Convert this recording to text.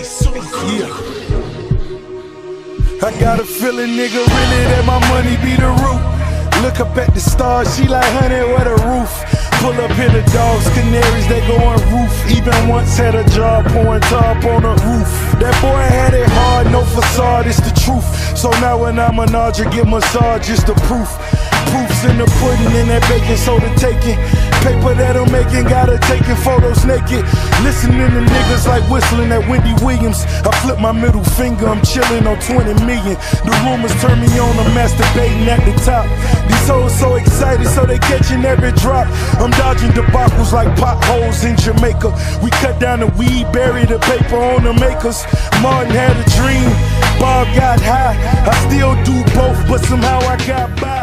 Yeah. I got a feeling, nigga, really that my money be the root. Look up at the stars, she like, honey, what a roof. Pull up here the dogs, canaries, they go on roof. Even once had a job pouring top on the roof. That boy had it hard, no facade, it's the truth. So now when I'm an Audrey, get massage, it's the proof. Proofs in the pudding and that baking soda taking. Paper that I'm making, gotta taking photos naked. Listening to niggas like whistling at Wendy Williams. I flip my middle finger, I'm chilling on 20 million. The rumors turn me on, I'm masturbating at the top. These hoes so excited, so they catching every drop. I'm dodging debacles like potholes in Jamaica. We cut down the weed, bury the paper on the makers. Martin had a dream, Bob got high. I still do both, but somehow I got by.